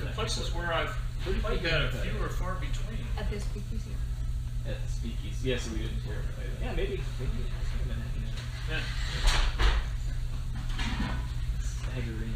Places where I've played that, a few or far between. At the speakeasy. At the speakeasy. Yeah, so we didn't hear it. Yeah, maybe. Maybe. Yeah. Staggering.